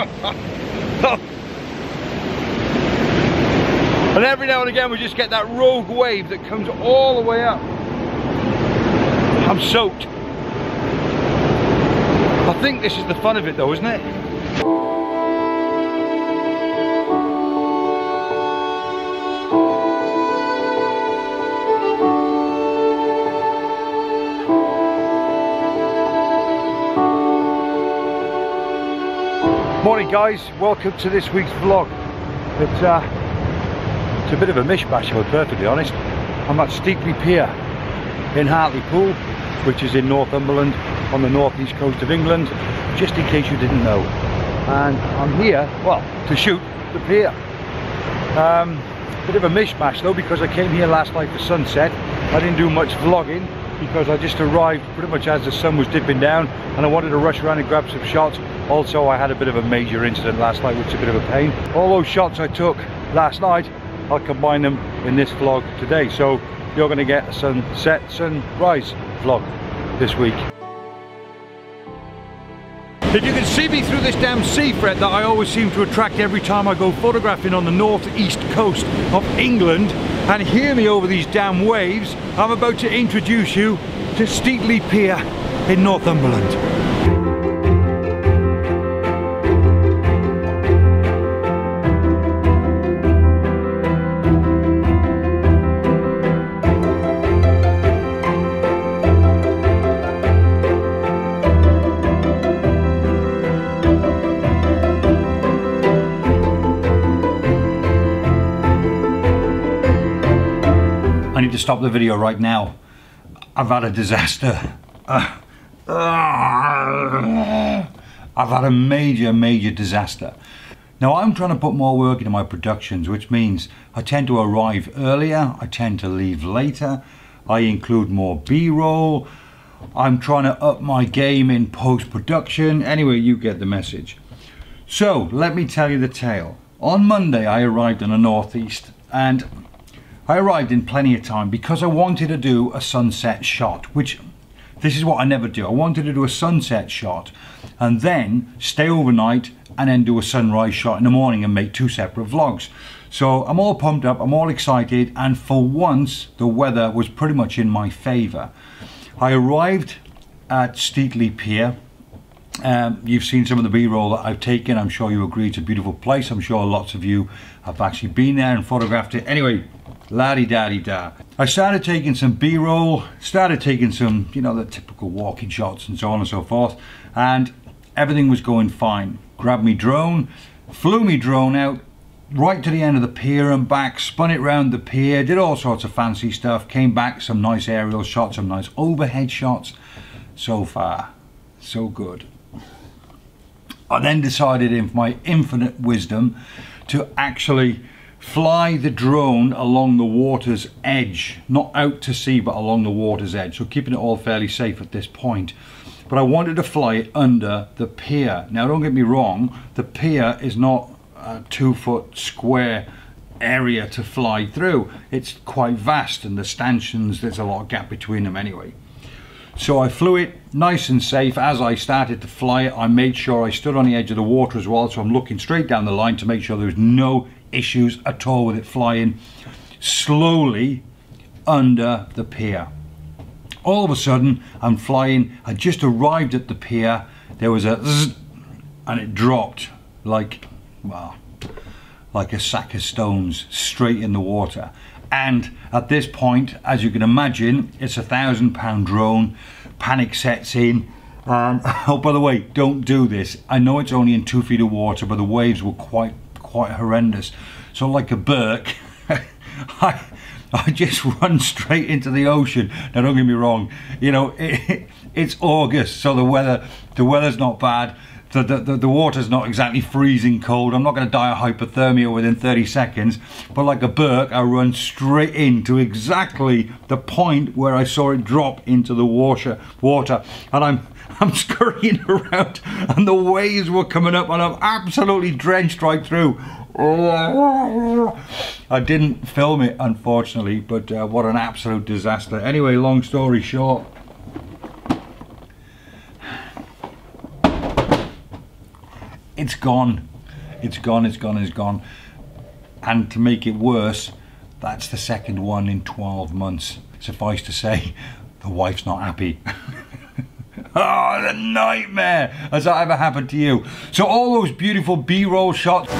and every now and again we just get that rogue wave that comes all the way up. I'm soaked. I think this is the fun of it though, isn't it? Morning guys, welcome to this week's vlog. It's, uh, it's a bit of a mishmash if I'm perfectly honest. I'm at Steetley Pier in Hartlepool, which is in Northumberland on the northeast coast of England, just in case you didn't know. And I'm here, well, to shoot the pier. Um, bit of a mishmash though because I came here last night for sunset. I didn't do much vlogging because I just arrived pretty much as the sun was dipping down and I wanted to rush around and grab some shots. Also, I had a bit of a major incident last night, which is a bit of a pain. All those shots I took last night, I'll combine them in this vlog today. So you're going to get a sunset, sunrise vlog this week. If you can see me through this damn sea fret that I always seem to attract every time I go photographing on the northeast coast of England and hear me over these damn waves, I'm about to introduce you to Steetley Pier in Northumberland. Need to stop the video right now. I've had a disaster. I've had a major, major disaster. Now I'm trying to put more work into my productions, which means I tend to arrive earlier, I tend to leave later, I include more B-roll, I'm trying to up my game in post-production. Anyway, you get the message. So, let me tell you the tale. On Monday I arrived in the Northeast and I arrived in plenty of time because I wanted to do a sunset shot, which this is what I never do. I wanted to do a sunset shot and then stay overnight and then do a sunrise shot in the morning and make two separate vlogs. So I'm all pumped up, I'm all excited, and for once the weather was pretty much in my favor. I arrived at Steetley Pier. Um, you've seen some of the b-roll that I've taken. I'm sure you agree it's a beautiful place. I'm sure lots of you have actually been there and photographed it. Anyway, la-di-da-di-da. I started taking some b-roll, started taking some, you know, the typical walking shots and so on and so forth, and everything was going fine. Grabbed me drone, flew me drone out right to the end of the pier and back, spun it round the pier, did all sorts of fancy stuff, came back, some nice aerial shots, some nice overhead shots. So far, so good. I then decided in my infinite wisdom to actually fly the drone along the water's edge, not out to sea, but along the water's edge. So keeping it all fairly safe at this point. But I wanted to fly it under the pier. Now don't get me wrong, the pier is not a two foot square area to fly through. It's quite vast and the stanchions, there's a lot of gap between them anyway. So I flew it nice and safe. As I started to fly it, I made sure I stood on the edge of the water as well. So I'm looking straight down the line to make sure there was no issues at all with it flying slowly under the pier. All of a sudden, I'm flying. I just arrived at the pier. There was a zzz, and it dropped like, well, like a sack of stones straight in the water. And at this point, as you can imagine, it's a thousand pound drone. Panic sets in. And oh, by the way, don't do this. I know it's only in two feet of water, but the waves were quite quite horrendous. So like a Burke, I, I just run straight into the ocean. Now don't get me wrong, you know, it, it's August, so the weather, the weather's not bad. The, the, the, water's not exactly freezing cold. I'm not going to die of hypothermia within 30 seconds. But like a Burke, I run straight into exactly the point where I saw it drop into the water. water. And I'm I'm scurrying around and the waves were coming up and I'm absolutely drenched right through. I didn't film it unfortunately, but uh, what an absolute disaster. Anyway, long story short, it's gone. It's gone, it's gone, it's gone. And to make it worse, that's the second one in 12 months. Suffice to say, the wife's not happy. oh, the nightmare! Has that ever happened to you? So all those beautiful B-roll shots.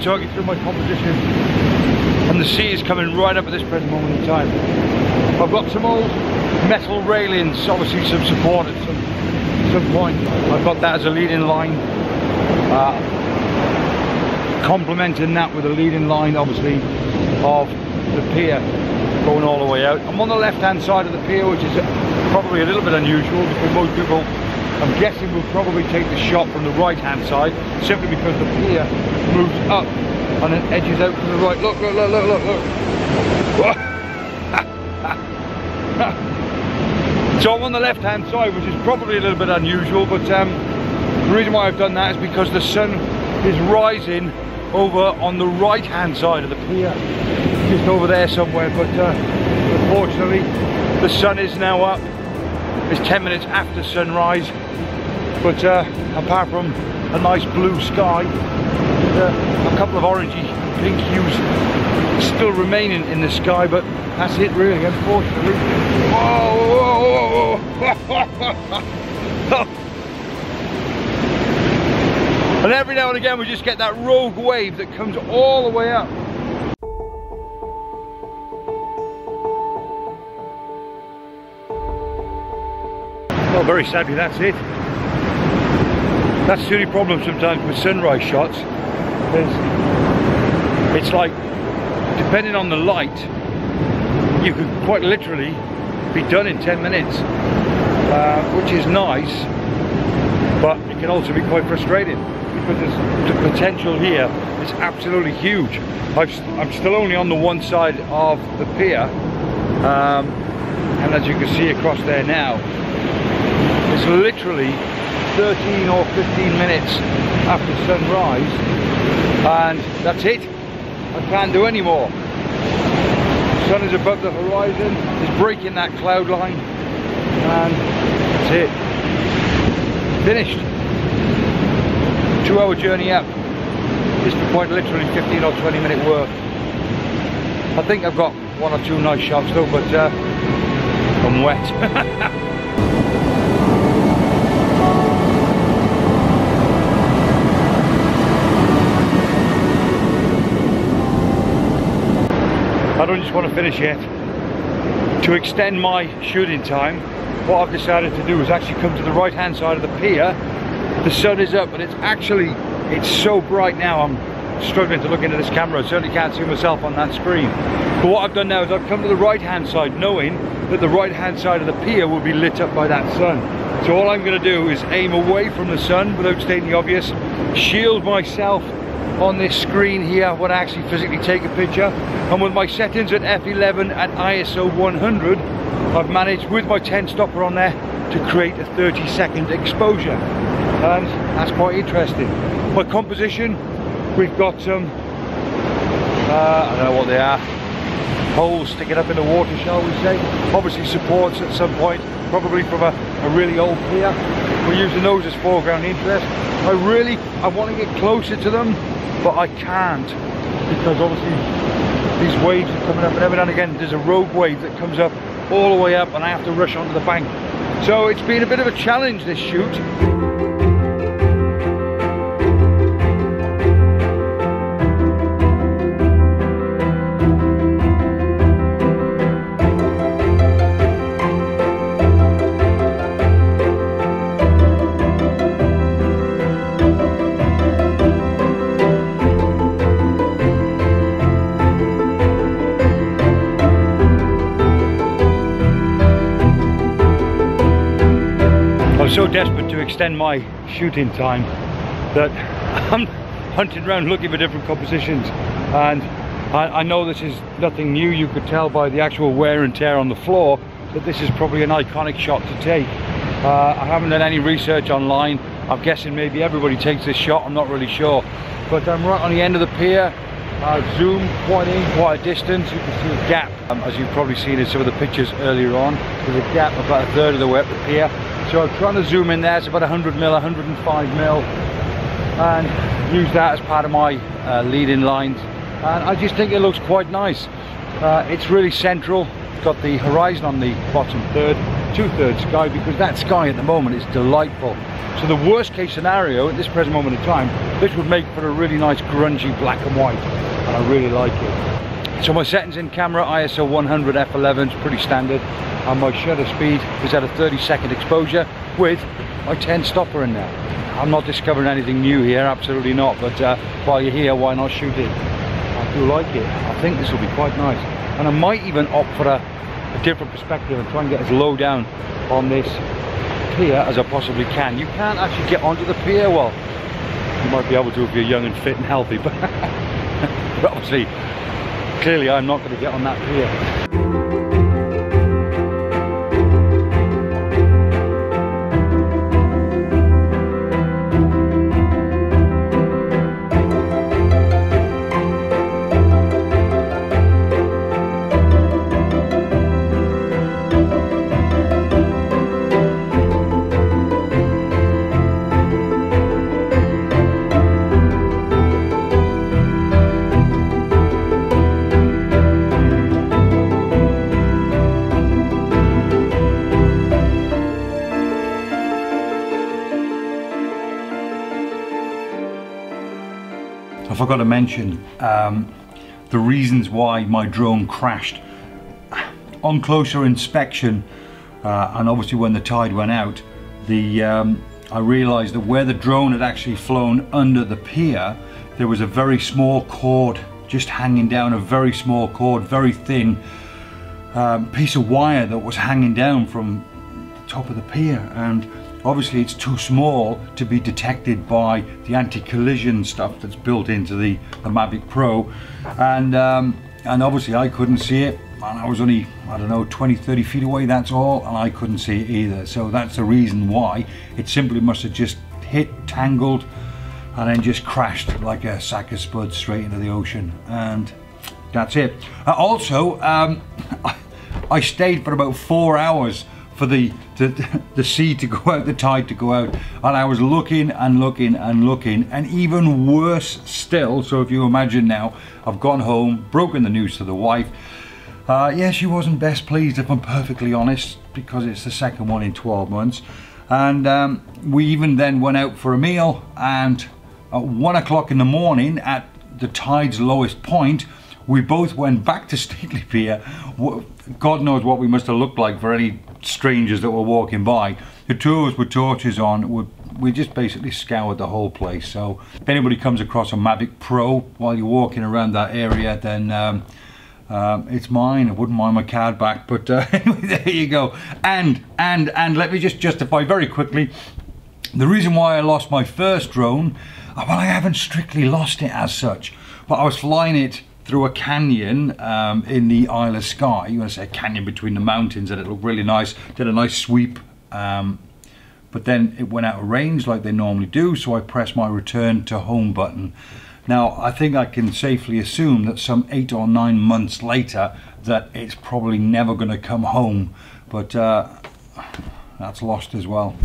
Quickly talk you through my composition. And the sea is coming right up at this present moment in time. I've got some old metal railings, obviously some support at some, some point. I've got that as a leading line. Uh, complementing that with a leading line, obviously, of the pier going all the way out. I'm on the left hand side of the pier, which is probably a little bit unusual because most people I'm guessing we'll probably take the shot from the right hand side simply because the pier moves up and then edges out to the right. Look, look, look, look, look, look. so I'm on the left hand side which is probably a little bit unusual but um, the reason why I've done that is because the sun is rising over on the right hand side of the pier just over there somewhere but uh, unfortunately the sun is now up it's 10 minutes after sunrise but uh, apart from a nice blue sky uh, a couple of orangey pink hues still remaining in the sky but that's it really unfortunately. Whoa, whoa, whoa, and every now and again we just get that rogue wave that comes all the way up well very sadly that's it. That's the only problem sometimes with sunrise shots is it's like depending on the light you could quite literally be done in 10 minutes uh, which is nice but it can also be quite frustrating because the potential here is absolutely huge. I am still only on the one side of the pier um, and as you can see across there now it's literally 13 or 15 minutes after sunrise and that's it. I can't do any more. The sun is above the horizon it's breaking that cloud line and that's it. Finished. Two hour journey up. Is quite literally 15 or 20 minute work. I think I've got one or two nice shots though but uh, I'm wet don't just want to finish yet. To extend my shooting time, what I've decided to do is actually come to the right hand side of the pier. The sun is up, but it's actually, it's so bright now, I'm struggling to look into this camera. I certainly can't see myself on that screen. But what I've done now is I've come to the right hand side knowing that the right hand side of the pier will be lit up by that sun. So all I'm going to do is aim away from the sun without stating the obvious, shield myself on this screen here when I actually physically take a picture. And with my settings at f11 and ISO 100 I've managed with my 10 stopper on there to create a 30 second exposure. And that's quite interesting. My composition we've got some uh, I don't know what they are. Poles sticking up in the water shall we say. Obviously supports at some point probably from a, a really old pier we're using those as foreground interest. I really I want to get closer to them but I can't because obviously these waves are coming up and every now and again there's a rogue wave that comes up all the way up and I have to rush onto the bank. So it's been a bit of a challenge this shoot desperate to extend my shooting time that I'm hunting around looking for different compositions. And I, I, know this is nothing new. You could tell by the actual wear and tear on the floor that this is probably an iconic shot to take. Uh, I haven't done any research online. I'm guessing maybe everybody takes this shot. I'm not really sure. But I'm right on the end of the pier. Uh, zoom quite in quite a distance. You can see a gap um, as you've probably seen in some of the pictures earlier on. There's a gap about a third of the way up the pier so I'm trying to zoom in there. It's about 100 mil 105 mil. And use that as part of my uh, leading lines. And I just think it looks quite nice. Uh, it's really central. It's got the horizon on the bottom third two-thirds sky because that sky at the moment is delightful. So the worst case scenario at this present moment in time this would make for a really nice grungy black and white. And I really like it so my settings in camera ISO 100 f11 is pretty standard and my shutter speed is at a 30 second exposure with my 10 stopper in there I'm not discovering anything new here, absolutely not. But uh, while you're here, why not shoot it? I do like it. I think this will be quite nice. And I might even opt for a, a different perspective and try and get as low down on this pier as I possibly can. You can't actually get onto the pier. Well, you might be able to if you're young and fit and healthy. But, but obviously, clearly I'm not going to get on that pier. Forgot to mention um, the reasons why my drone crashed. On closer inspection, uh, and obviously when the tide went out, the um, I realized that where the drone had actually flown under the pier, there was a very small cord just hanging down, a very small cord, very thin um, piece of wire that was hanging down from the top of the pier. And obviously it's too small to be detected by the anti-collision stuff that's built into the, the Mavic Pro. And um, and obviously I couldn't see it. And I was only I don't know 20 30 feet away that's all and I couldn't see it either. So that's the reason why. It simply must have just hit tangled and then just crashed like a sack of spuds straight into the ocean. And that's it. Uh, also um, I stayed for about four hours for the, the, the sea to go out, the tide to go out. And I was looking and looking and looking and even worse still. So if you imagine now, I've gone home, broken the news to the wife. Uh, yeah, she wasn't best pleased if I'm perfectly honest because it's the second one in 12 months. And um, we even then went out for a meal and at one o'clock in the morning at the tide's lowest point, we both went back to Steetley Pier. God knows what we must have looked like for any strangers that were walking by. The two of us with torches on, we, we just basically scoured the whole place. So if anybody comes across a Mavic Pro while you're walking around that area, then um, um, it's mine. I wouldn't mind my card back, but uh, anyway, there you go. And and and let me just justify very quickly the reason why I lost my first drone. Uh, well, I haven't strictly lost it as such, but I was flying it through a canyon um, in the Isle of Skye. You want to say a canyon between the mountains and it looked really nice. Did a nice sweep. Um, but then it went out of range like they normally do. So I pressed my return to home button. Now I think I can safely assume that some eight or nine months later that it's probably never going to come home. But uh, that's lost as well.